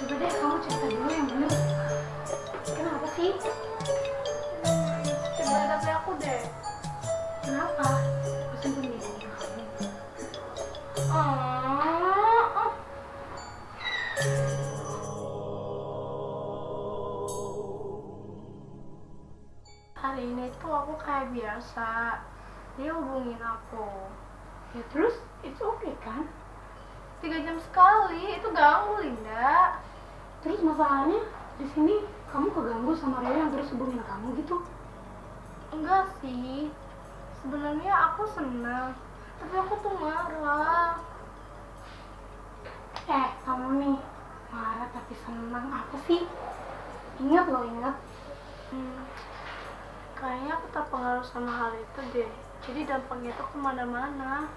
Coba deh kamu cerita dulu yang bener. Kenapa sih? Coba hadapi aku deh. Kenapa? Bosan punya kamu. Ah. Hari ini tuh aku kayak biasa. Dia hubungin aku. Ya terus itu oke kan? Tiga jam sekali, itu ganggu Linda. Terus masalahnya di sini kamu keganggu sama Rio yang terus hubungin kamu gitu. Enggak sih. Sebenarnya aku senang. Tapi aku tuh marah. Eh, kamu nih marah tapi senang apa sih? Ingat loh, ingat. Hmm, kayaknya aku terpengaruh sama hal itu deh. Jadi dampaknya tuh ke mana-mana.